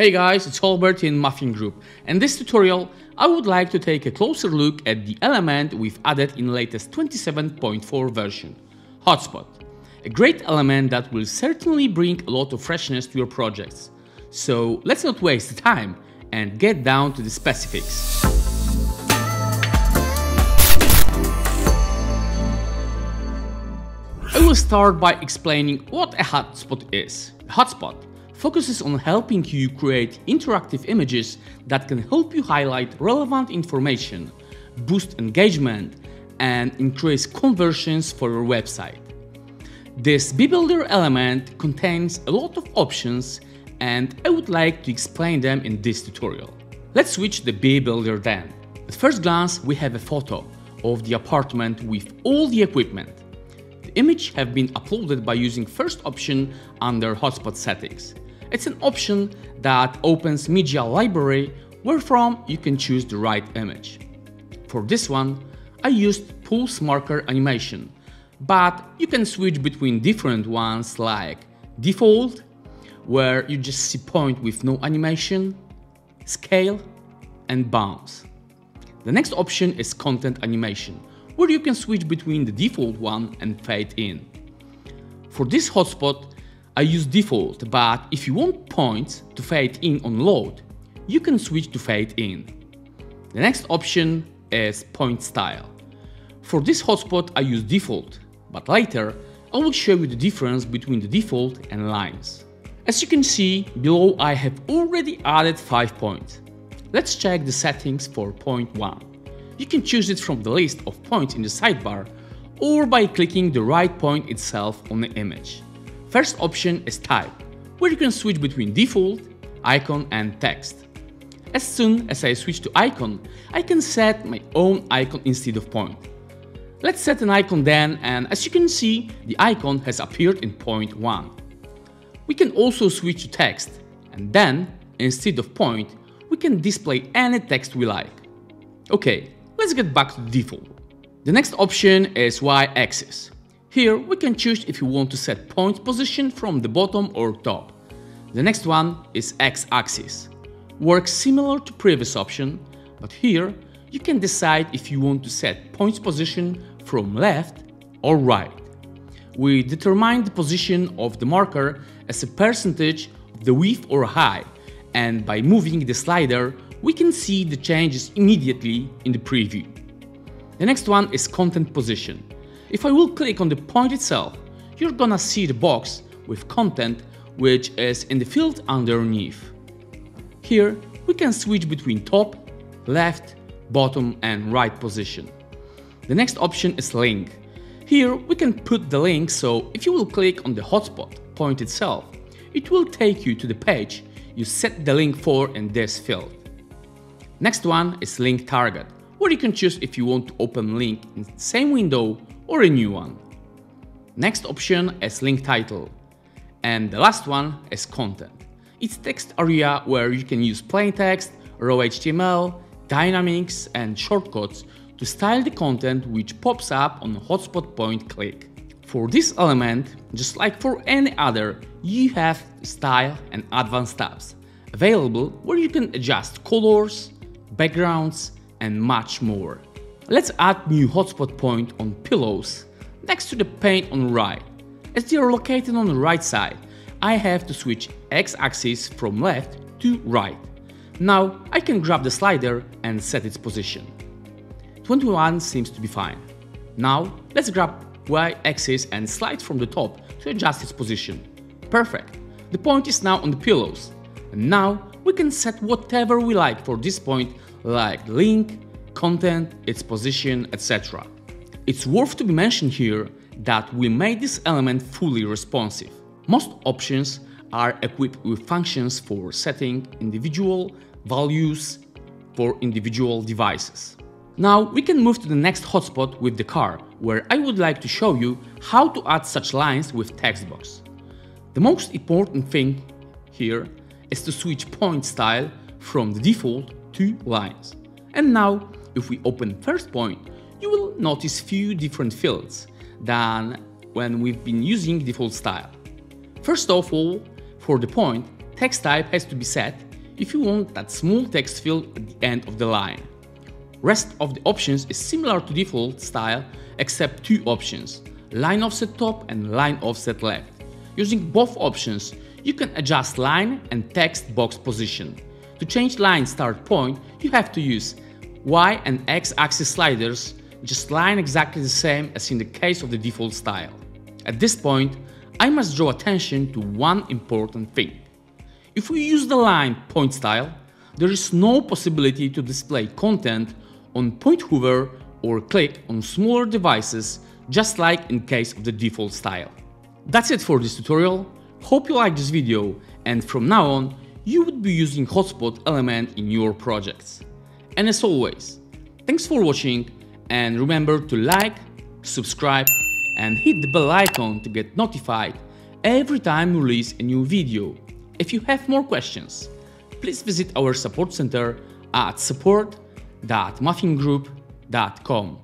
Hey guys, it's Albert in Muffin Group. In this tutorial, I would like to take a closer look at the element we've added in latest 27.4 version, Hotspot. A great element that will certainly bring a lot of freshness to your projects. So let's not waste time and get down to the specifics. I will start by explaining what a hotspot is. A hotspot focuses on helping you create interactive images that can help you highlight relevant information, boost engagement, and increase conversions for your website. This BeBuilder element contains a lot of options and I would like to explain them in this tutorial. Let's switch the BeBuilder then. At first glance we have a photo of the apartment with all the equipment. The image have been uploaded by using first option under hotspot settings. It's an option that opens media library where from you can choose the right image. For this one, I used pulse marker animation, but you can switch between different ones like default, where you just see point with no animation, scale, and bounce. The next option is content animation, where you can switch between the default one and fade in. For this hotspot, I use default, but if you want points to fade in on load, you can switch to fade in. The next option is point style. For this hotspot I use default, but later I will show you the difference between the default and lines. As you can see, below I have already added 5 points. Let's check the settings for point 1. You can choose it from the list of points in the sidebar or by clicking the right point itself on the image. First option is type, where you can switch between default, icon and text. As soon as I switch to icon, I can set my own icon instead of point. Let's set an icon then and as you can see, the icon has appeared in point 1. We can also switch to text and then, instead of point, we can display any text we like. Okay, let's get back to default. The next option is y-axis. Here we can choose if you want to set point position from the bottom or top. The next one is x-axis. Works similar to previous option, but here you can decide if you want to set points position from left or right. We determine the position of the marker as a percentage of the width or height, and by moving the slider, we can see the changes immediately in the preview. The next one is content position. If I will click on the point itself, you're gonna see the box with content which is in the field underneath. Here we can switch between top, left, bottom and right position. The next option is link. Here we can put the link so if you will click on the hotspot point itself, it will take you to the page you set the link for in this field. Next one is link target, where you can choose if you want to open link in the same window or a new one. Next option is link title. And the last one is content. It's text area where you can use plain text, raw HTML, dynamics and shortcuts to style the content which pops up on hotspot point click. For this element, just like for any other, you have style and advanced tabs available where you can adjust colors, backgrounds and much more. Let's add new hotspot point on pillows next to the paint on right. As they are located on the right side, I have to switch x-axis from left to right. Now I can grab the slider and set its position. 21 seems to be fine. Now let's grab y-axis and slide from the top to adjust its position. Perfect. The point is now on the pillows. And now we can set whatever we like for this point like link, content, its position, etc. It's worth to be mentioned here that we made this element fully responsive. Most options are equipped with functions for setting individual values for individual devices. Now we can move to the next hotspot with the car, where I would like to show you how to add such lines with text box. The most important thing here is to switch point style from the default to lines. And now if we open first point, you will notice few different fields than when we've been using default style. First of all, for the point, text type has to be set if you want that small text field at the end of the line. Rest of the options is similar to default style except two options, line offset top and line offset left. Using both options, you can adjust line and text box position. To change line start point, you have to use Y and X axis sliders, just line exactly the same as in the case of the default style. At this point, I must draw attention to one important thing. If we use the line point style, there is no possibility to display content on point hover or click on smaller devices just like in case of the default style. That's it for this tutorial. Hope you like this video and from now on you would be using hotspot element in your projects. And as always, thanks for watching and remember to like, subscribe and hit the bell icon to get notified every time we release a new video. If you have more questions, please visit our support center at support.muffingroup.com.